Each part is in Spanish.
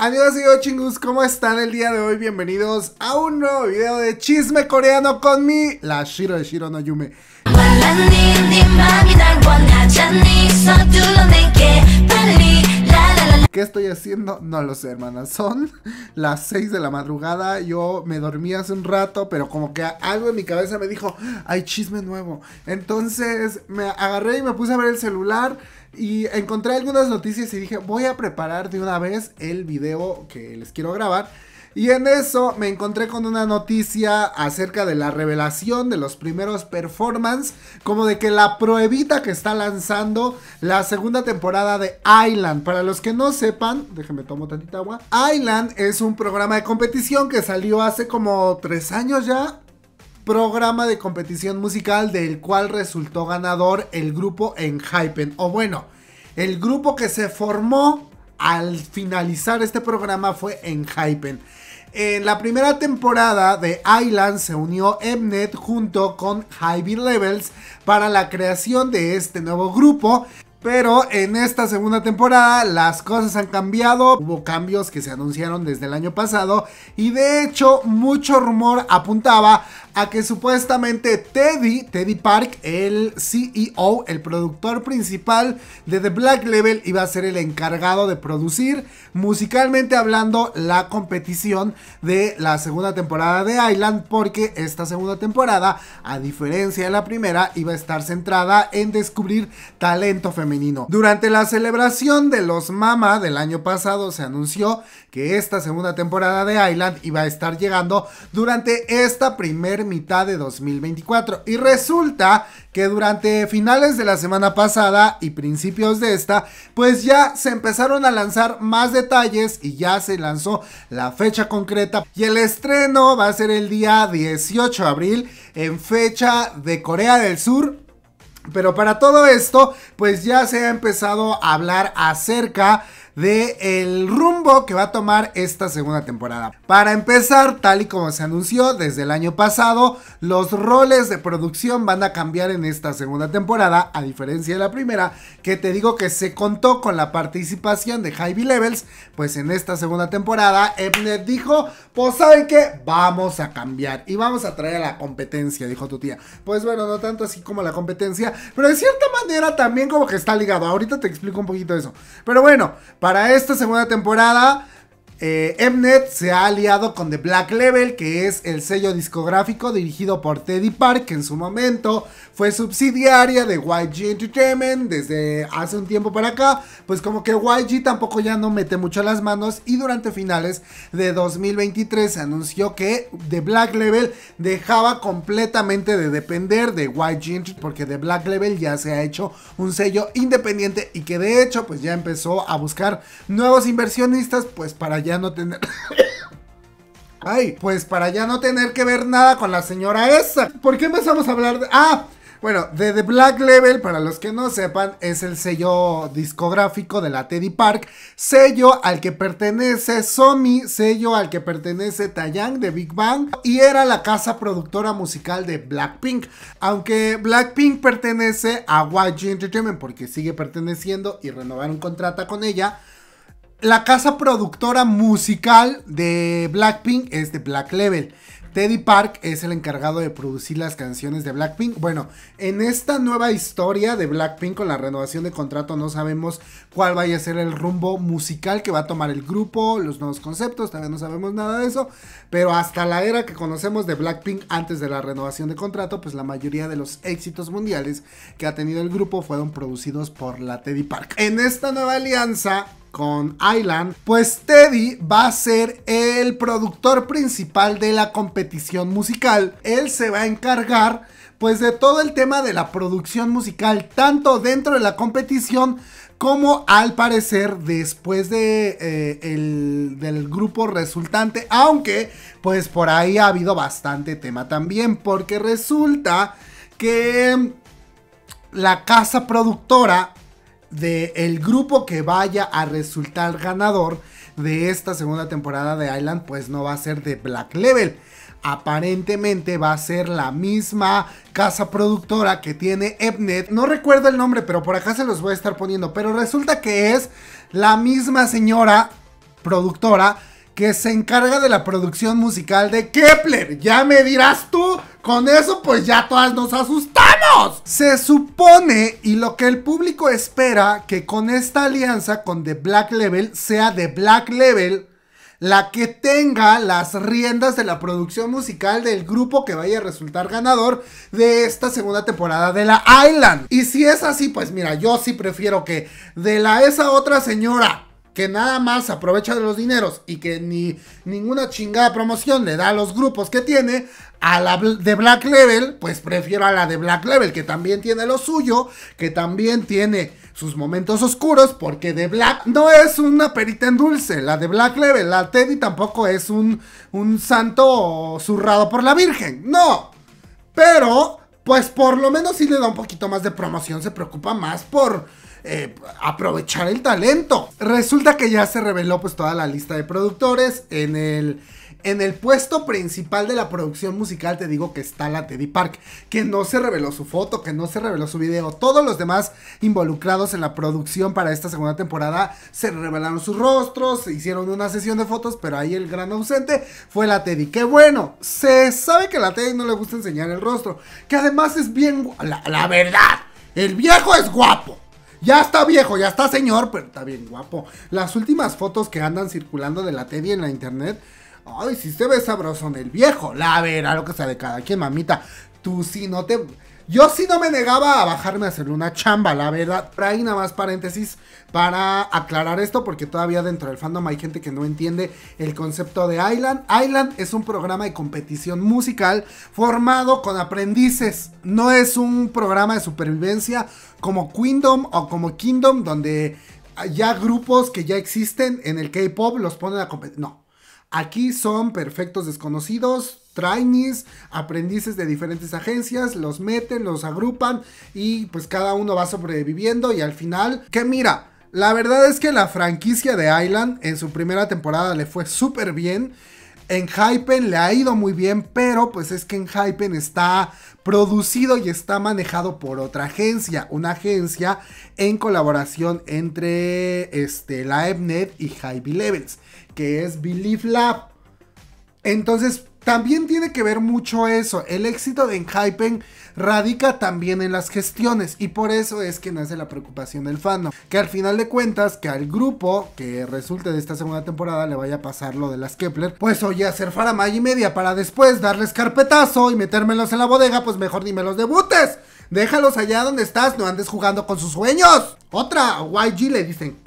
Adiós y chingus, ¿cómo están el día de hoy? Bienvenidos a un nuevo video de chisme coreano con mi, la Shiro de Shiro no Yume. ¿Qué estoy haciendo? No lo sé, hermanas. Son las 6 de la madrugada. Yo me dormí hace un rato, pero como que algo en mi cabeza me dijo, hay chisme nuevo. Entonces me agarré y me puse a ver el celular y encontré algunas noticias y dije, voy a preparar de una vez el video que les quiero grabar. Y en eso me encontré con una noticia acerca de la revelación de los primeros performance, como de que la pruebita que está lanzando la segunda temporada de Island. Para los que no sepan, déjenme tomo tantita agua. Island es un programa de competición que salió hace como tres años ya, programa de competición musical del cual resultó ganador el grupo Enhypen. O bueno, el grupo que se formó al finalizar este programa fue Enhypen. En la primera temporada de Island se unió Mnet junto con High Levels para la creación de este nuevo grupo pero en esta segunda temporada las cosas han cambiado, hubo cambios que se anunciaron desde el año pasado. Y de hecho mucho rumor apuntaba a que supuestamente Teddy, Teddy Park, el CEO, el productor principal de The Black Level, iba a ser el encargado de producir musicalmente hablando la competición de la segunda temporada de Island porque esta segunda temporada, a diferencia de la primera, iba a estar centrada en descubrir talento femenino durante la celebración de los Mama del año pasado se anunció que esta segunda temporada de Island iba a estar llegando durante esta primer mitad de 2024 y resulta que durante finales de la semana pasada y principios de esta pues ya se empezaron a lanzar más detalles y ya se lanzó la fecha concreta. Y el estreno va a ser el día 18 de abril en fecha de Corea del Sur pero para todo esto, pues ya se ha empezado a hablar acerca de el rumbo que va a tomar esta segunda temporada. Para empezar, tal y como se anunció desde el año pasado, los roles de producción van a cambiar en esta segunda temporada, a diferencia de la primera, que te digo que se contó con la participación de High Levels, pues en esta segunda temporada Ebnet dijo, pues saben que vamos a cambiar y vamos a traer a la competencia, dijo tu tía. Pues bueno, no tanto así como la competencia, pero de cierta manera también como que está ligado. Ahorita te explico un poquito eso. Pero bueno, para esta segunda temporada, eh, Mnet se ha aliado con The Black Level, que es el sello discográfico dirigido por Teddy Park, que en su momento fue subsidiaria de YG Entertainment desde hace un tiempo para acá. Pues como que YG tampoco ya no mete mucho las manos y durante finales de 2023 se anunció que The Black Level dejaba completamente de depender de YG porque The Black Level ya se ha hecho un sello independiente y que de hecho pues ya empezó a buscar nuevos inversionistas pues para ya no tener... Ay, pues para ya no tener que ver nada con la señora esa. ¿Por qué empezamos a hablar de... Ah, bueno, de The Black Level, para los que no sepan, es el sello discográfico de la Teddy Park, sello al que pertenece Somi, sello al que pertenece Taeyang de Big Bang y era la casa productora musical de Blackpink. Aunque Blackpink pertenece a YG Entertainment porque sigue perteneciendo y renovaron un contrato con ella, la casa productora musical de Blackpink es de Black Level. Teddy Park es el encargado de producir las canciones de Blackpink. Bueno, en esta nueva historia de Blackpink con la renovación de contrato no sabemos cuál vaya a ser el rumbo musical que va a tomar el grupo, los nuevos conceptos, todavía no sabemos nada de eso, pero hasta la era que conocemos de Blackpink antes de la renovación de contrato, pues la mayoría de los éxitos mundiales que ha tenido el grupo fueron producidos por la Teddy Park. En esta nueva alianza con Island, pues Teddy va a ser el productor principal de la competición musical. Él se va a encargar pues de todo el tema de la producción musical, tanto dentro de la competición como al parecer después de eh, el, del grupo resultante, aunque pues por ahí ha habido bastante tema también, porque resulta que la casa productora del grupo que vaya a resultar ganador de esta segunda temporada de Island, pues no va a ser de Black Level. Aparentemente va a ser la misma casa productora que tiene Epnet. No recuerdo el nombre, pero por acá se los voy a estar poniendo. Pero resulta que es la misma señora productora que se encarga de la producción musical de Kepler. Ya me dirás tú, con eso pues ya todas nos asustamos. Se supone y lo que el público espera que con esta alianza con The Black Level sea The Black Level la que tenga las riendas de la producción musical del grupo que vaya a resultar ganador de esta segunda temporada de la Island. Y si es así, pues mira, yo sí prefiero que de la esa otra señora que nada más aprovecha de los dineros y que ni ninguna chingada promoción le da a los grupos que tiene, a la de Black Level, pues prefiero a la de Black Level, que también tiene lo suyo, que también tiene sus momentos oscuros, porque de Black no es una perita en dulce, la de Black Level, la Teddy tampoco es un, un santo zurrado por la Virgen, no, pero pues por lo menos sí le da un poquito más de promoción, se preocupa más por eh, aprovechar el talento. Resulta que ya se reveló pues toda la lista de productores. En el, en el puesto principal de la producción musical te digo que está la Teddy Park, que no se reveló su foto, que no se reveló su video. Todos los demás involucrados en la producción para esta segunda temporada se revelaron sus rostros, hicieron una sesión de fotos, pero ahí el gran ausente fue la Teddy. Que bueno, se sabe que a la Teddy no le gusta enseñar el rostro, que además es bien... la, la verdad, el viejo es guapo. Ya está viejo, ya está señor, pero está bien guapo. Las últimas fotos que andan circulando de la Teddy en la internet. Ay, si se ve sabroso en el viejo. La verá lo que sea de cada quien, mamita. Tú sí no te. Yo sí no me negaba a bajarme a hacer una chamba, la verdad. Pero nada más paréntesis para aclarar esto, porque todavía dentro del fandom hay gente que no entiende el concepto de Island. Island es un programa de competición musical formado con aprendices. No es un programa de supervivencia como Kingdom o como Kingdom, donde ya grupos que ya existen en el K-pop los ponen a competir. No. Aquí son perfectos desconocidos, trainees, aprendices de diferentes agencias, los meten, los agrupan y pues cada uno va sobreviviendo y al final, que mira, la verdad es que la franquicia de Island en su primera temporada le fue súper bien. En Hypen le ha ido muy bien, pero pues es que en Hypen está producido y está manejado por otra agencia, una agencia en colaboración entre este, la EBNet y Hype Levels, que es Believe Lab. Entonces, también tiene que ver mucho eso. El éxito de Enhypen radica también en las gestiones y por eso es que nace la preocupación del fandom. Que al final de cuentas, que al grupo que resulte de esta segunda temporada le vaya a pasar lo de las Kepler, pues oye, hacer faramaya y media para después darles carpetazo y metérmelos en la bodega, pues mejor ni me los debutes. Déjalos allá donde estás, no andes jugando con sus sueños. Otra, YG le dicen.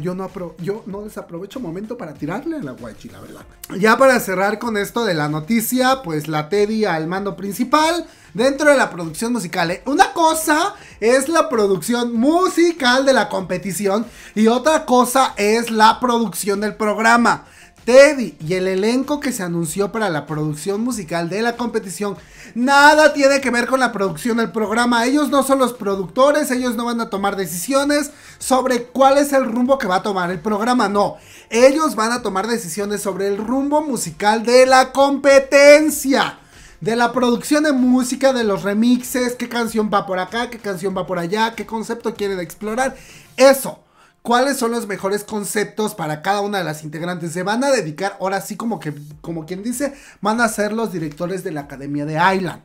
Yo no, yo no desaprovecho momento para tirarle la guachi, la verdad. Ya para cerrar con esto de la noticia, pues la Teddy al mando principal dentro de la producción musical. ¿eh? Una cosa es la producción musical de la competición y otra cosa es la producción del programa. Teddy y el elenco que se anunció para la producción musical de la competición nada tiene que ver con la producción del programa. Ellos no son los productores, ellos no van a tomar decisiones sobre cuál es el rumbo que va a tomar el programa, no. Ellos van a tomar decisiones sobre el rumbo musical de la competencia. De la producción de música, de los remixes, qué canción va por acá, qué canción va por allá, qué concepto quieren explorar. Eso cuáles son los mejores conceptos para cada una de las integrantes. Se van a dedicar, ahora sí como que, como quien dice, van a ser los directores de la Academia de Island.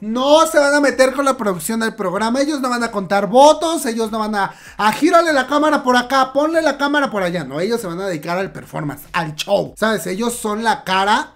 No se van a meter con la producción del programa, ellos no van a contar votos, ellos no van a, a gírale la cámara por acá, ponle la cámara por allá, no, ellos se van a dedicar al performance, al show, ¿sabes? Ellos son la cara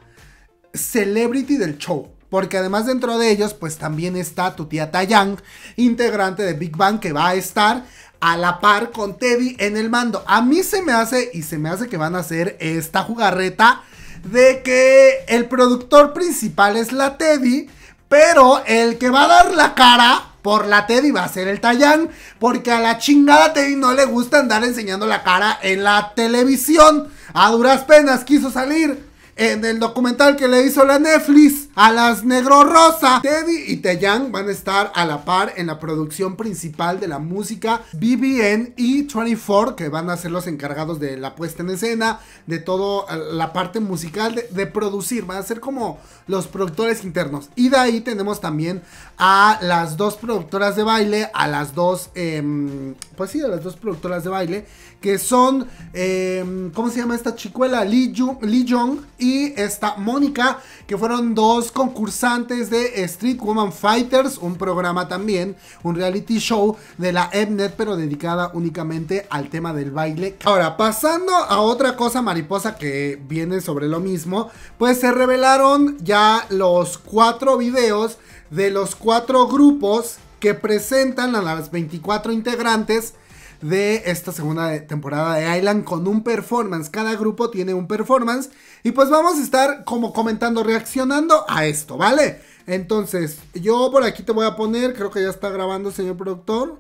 celebrity del show. Porque además dentro de ellos, pues también está tu tía Taeyang, integrante de Big Bang, que va a estar a la par con Teddy en el mando. A mí se me hace y se me hace que van a hacer esta jugarreta de que el productor principal es la Teddy, pero el que va a dar la cara por la Teddy va a ser el Tayán, porque a la chingada Teddy no le gusta andar enseñando la cara en la televisión. A duras penas quiso salir en el documental que le hizo la Netflix a las Negro Rosa. Teddy y Taeyang van a estar a la par en la producción principal de la música. BBN y 24 que van a ser los encargados de la puesta en escena, de toda la parte musical, de, producir. Van a ser como los productores internos. Y de ahí tenemos también a las dos productoras de baile, a las dos, em, pues sí, a las dos productoras de baile, que son, em, ¿cómo se llama esta chicuela? Lee, Lee Jong y esta Mónica, que fueron dos concursantes de Street Woman Fighters, un programa también, un reality show de la Mnet, pero dedicada únicamente al tema del baile. Ahora, pasando a otra cosa mariposa que viene sobre lo mismo, pues se revelaron ya los cuatro videos de los cuatro grupos que presentan a las 24 integrantes de esta segunda temporada de Island con un performance. Cada grupo tiene un performance. Y pues vamos a estar como comentando, reaccionando a esto, ¿vale? Entonces, yo por aquí te voy a poner, creo que ya está grabando, señor productor.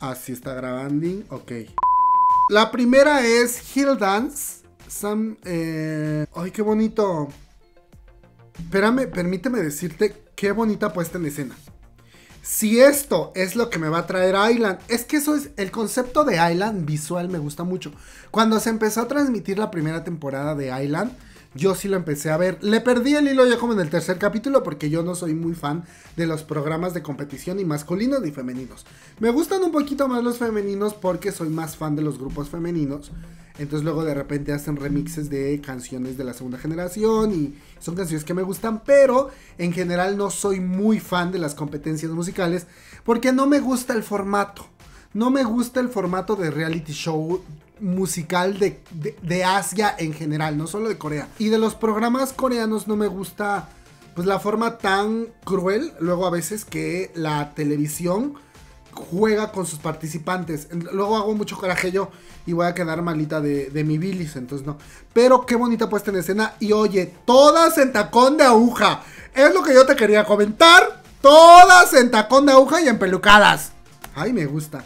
Así está grabando, ok. La primera es Hill Dance. Sam, eh... Ay, qué bonito. Espérame, permíteme decirte qué bonita puesta en escena. Si esto es lo que me va a traer Island, es que eso es el concepto de Island visual me gusta mucho. Cuando se empezó a transmitir la primera temporada de Island, yo sí lo empecé a ver. Le perdí el hilo ya como en el tercer capítulo porque yo no soy muy fan de los programas de competición ni masculinos ni femeninos. Me gustan un poquito más los femeninos porque soy más fan de los grupos femeninos. Entonces luego de repente hacen remixes de canciones de la segunda generación y son canciones que me gustan, pero en general no soy muy fan de las competencias musicales porque no me gusta el formato. No me gusta el formato de reality show musical de, Asia en general, no solo de Corea. Y de los programas coreanos no me gusta pues la forma tan cruel luego a veces que la televisión juega con sus participantes. Luego hago mucho coraje yo y voy a quedar malita de, mi bilis, entonces no. Pero qué bonita puesta en escena. Y oye, todas en tacón de aguja. Es lo que yo te quería comentar. Todas en tacón de aguja y en pelucadas. Ay, me gusta.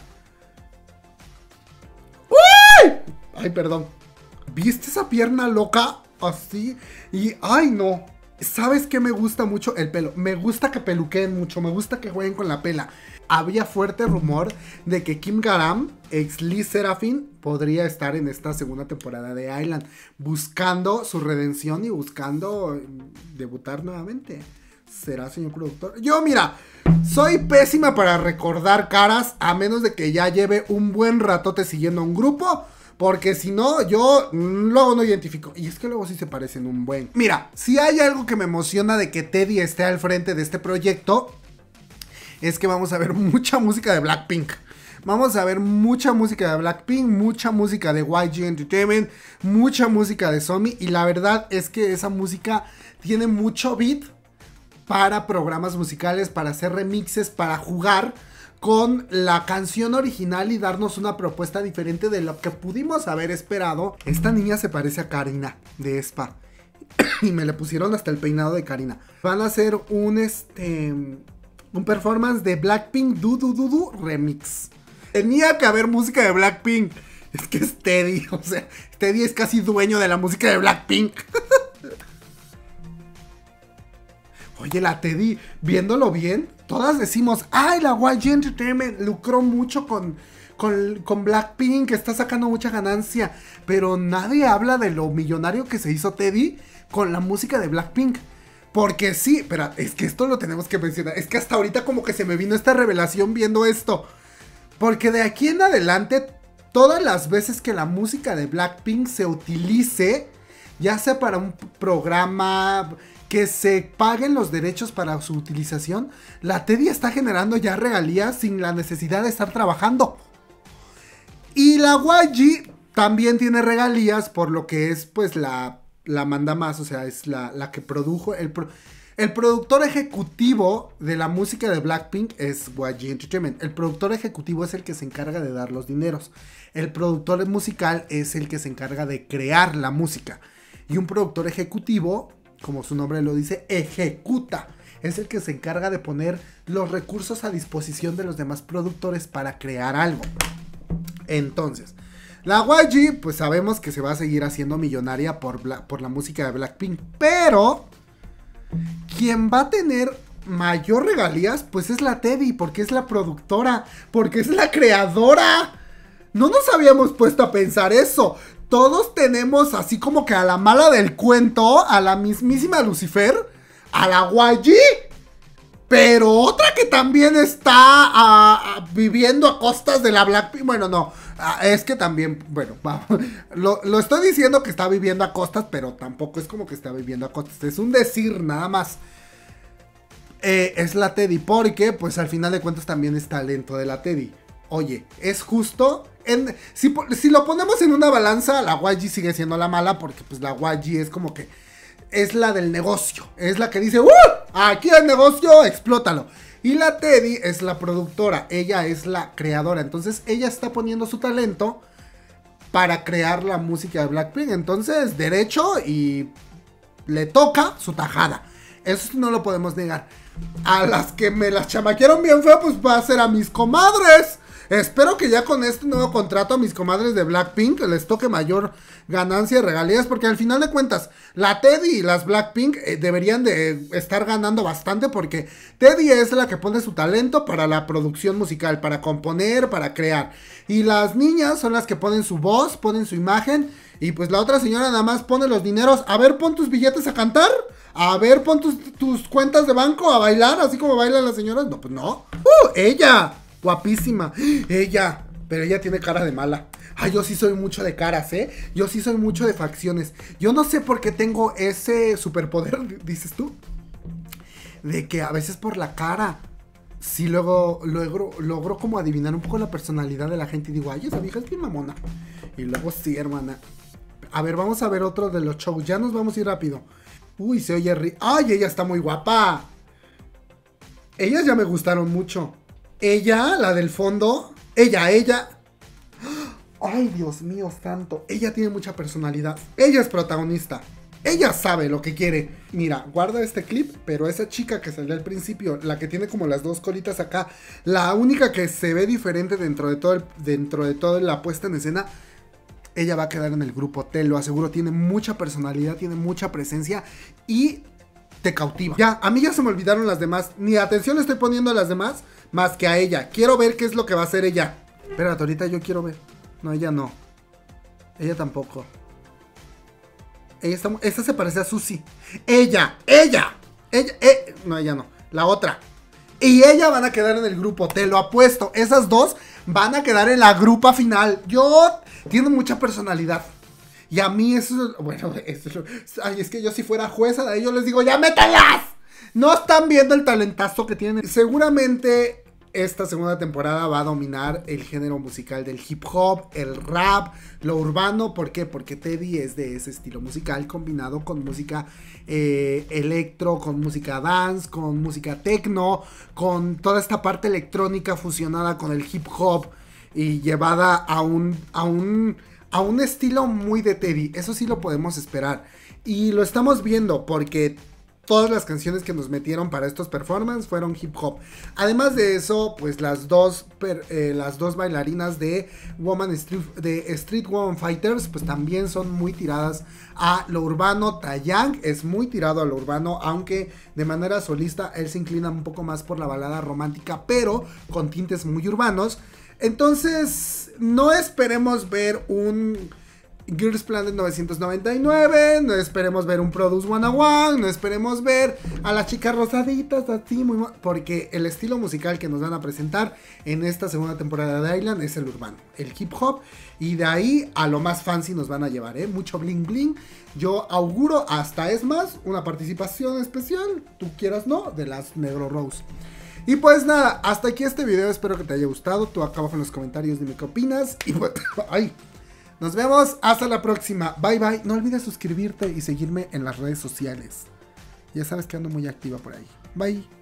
Ay, perdón. ¿Viste esa pierna loca? Así. Y, ay, no. ¿Sabes qué me gusta mucho? El pelo. Me gusta que peluqueen mucho. Me gusta que jueguen con la pela. Había fuerte rumor de que Kim Garam, ex Lee Serafin, podría estar en esta segunda temporada de Island. Buscando su redención y buscando debutar nuevamente. ¿Será, señor productor? Yo, mira, soy pésima para recordar caras a menos de que ya lleve un buen ratote siguiendo un grupo porque si no, yo luego no identifico. Y es que luego sí se parecen un buen. Mira, si hay algo que me emociona de que Teddy esté al frente de este proyecto, es que vamos a ver mucha música de Blackpink. Vamos a ver mucha música de Blackpink, mucha música de YG Entertainment, mucha música de Somi. Y la verdad es que esa música tiene mucho beat para programas musicales, para hacer remixes, para jugar con la canción original y darnos una propuesta diferente de lo que pudimos haber esperado. Esta niña se parece a Karina de Spa. y me le pusieron hasta el peinado de Karina. Van a hacer un este un performance de Blackpink Du Du Du Du remix. Tenía que haber música de Blackpink. Es que es Teddy, o sea, Teddy es casi dueño de la música de Blackpink. Oye, la Teddy, viéndolo bien, todas decimos, ay, la YG Entertainment lucró mucho con, con, Blackpink, está sacando mucha ganancia, pero nadie habla de lo millonario que se hizo Teddy con la música de Blackpink. Porque sí, pero es que esto lo tenemos que mencionar. Es que hasta ahorita como que se me vino esta revelación viendo esto. Porque de aquí en adelante, todas las veces que la música de Blackpink se utilice, ya sea para un programa, que se paguen los derechos para su utilización, la Teddy está generando ya regalías sin la necesidad de estar trabajando. Y la YG también tiene regalías por lo que es pues la, la manda más, o sea, es la, que produjo el... el productor ejecutivo de la música de Blackpink es YG Entertainment. El productor ejecutivo es el que se encarga de dar los dineros. El productor musical es el que se encarga de crear la música. Y un productor ejecutivo como su nombre lo dice, ejecuta. Es el que se encarga de poner los recursos a disposición de los demás productores para crear algo. Entonces, La YG, pues sabemos que se va a seguir haciendo millonaria por, por la música de Blackpink. Pero, quien va a tener mayor regalías, pues es la Teddy, porque es la productora, porque es la creadora. No nos habíamos puesto a pensar eso. Todos tenemos así como que a la mala del cuento, a la mismísima Lucifer, a la YG. Pero otra que también está viviendo a costas de la Blackpink. Bueno, no. Es que también, bueno, lo, lo, estoy diciendo que está viviendo a costas, pero tampoco es como que está viviendo a costas. Es un decir nada más. Eh, es la Teddy, porque pues al final de cuentas también es talento de la Teddy. Oye, es justo. Si, si, lo ponemos en una balanza, la YG sigue siendo la mala, porque pues la YG es como que es la del negocio. Es la que dice, ¡Uh! Aquí el negocio, explótalo. Y la Teddy es la productora, ella es la creadora. Entonces ella está poniendo su talento para crear la música de Blackpink. Entonces, derecho y le toca su tajada. Eso no lo podemos negar. A las que me las chamaquearon bien feo, pues va a ser a mis comadres. Espero que ya con este nuevo contrato a mis comadres de Blackpink les toque mayor ganancia y regalías, porque al final de cuentas, la Teddy y las Blackpink eh, deberían de estar ganando bastante, porque Teddy es la que pone su talento para la producción musical, para componer, para crear. Y las niñas son las que ponen su voz, ponen su imagen, y pues la otra señora nada más pone los dineros. A ver, pon tus billetes a cantar. A ver, pon tus, tus cuentas de banco a bailar, así como bailan las señoras. No, pues no. ¡Uh! ¡Ella! Guapísima. Ella. Pero ella tiene cara de mala. Ay, yo sí soy mucho de caras, ¿eh? Yo sí soy mucho de facciones. Yo no sé por qué tengo ese superpoder, dices tú. De que a veces por la cara. Sí, luego logro, logro como adivinar un poco la personalidad de la gente. Y digo, ay, esa vieja es bien mamona. Y luego sí, hermana. A ver, vamos a ver otro de los shows. Ya nos vamos a ir rápido. Uy, se oye ¡Ay, ella está muy guapa! Ellas ya me gustaron mucho. Ella, la del fondo, ella, ella. Ay, Dios mío santo. Ella tiene mucha personalidad. Ella es protagonista. Ella sabe lo que quiere. Mira, guarda este clip, pero esa chica que salió al principio, la que tiene como las dos colitas acá, la única que se ve diferente dentro de todo dentro de toda la puesta en escena, ella va a quedar en el grupo, te lo aseguro, tiene mucha personalidad, tiene mucha presencia y cautiva. Ya, a mí ya se me olvidaron las demás, ni atención le estoy poniendo a las demás, más que a ella. Quiero ver qué es lo que va a hacer ella. Espérate, ahorita yo quiero ver. No, ella no. Ella tampoco. Ella está, esta se parece a Susi. Ella, ella, ella, eh, no, ella no. La otra. Y ella van a quedar en el grupo, te lo apuesto. Esas dos van a quedar en la grupa final. Yo tiene mucha personalidad. Y a mí eso, bueno, eso, ay, es que yo si fuera jueza de ellos les digo, ya métalas. No están viendo el talentazo que tienen. Seguramente esta segunda temporada va a dominar el género musical del hip hop, el rap, lo urbano. ¿Por qué? Porque Teddy es de ese estilo musical combinado con música eh, electro, con música dance, con música techno, con toda esta parte electrónica fusionada con el hip hop y llevada a un, a un, a un estilo muy de Teddy. Eso sí lo podemos esperar. Y lo estamos viendo porque todas las canciones que nos metieron para estos performances fueron hip hop. Además de eso, pues las dos, eh, las dos bailarinas de, Woman Street, de Street Woman Fighters, pues también son muy tiradas a lo urbano. Taeyang es muy tirado a lo urbano, aunque de manera solista él se inclina un poco más por la balada romántica, pero con tintes muy urbanos. Entonces, no esperemos ver un Girls Planet 999, no esperemos ver un Produce 101, no esperemos ver a las chicas rosaditas así muy porque el estilo musical que nos van a presentar en esta segunda temporada de Island es el urbano, el hip hop y de ahí a lo más fancy nos van a llevar, ¿eh? mucho bling bling. Yo auguro hasta es más una participación especial, tú quieras no, de las Negro Rose. Y pues nada, hasta aquí este video, espero que te haya gustado. Tú acá abajo en los comentarios dime qué opinas. Y pues, ay, nos vemos hasta la próxima. Bye bye. No olvides suscribirte y seguirme en las redes sociales. Ya sabes que ando muy activa por ahí. Bye.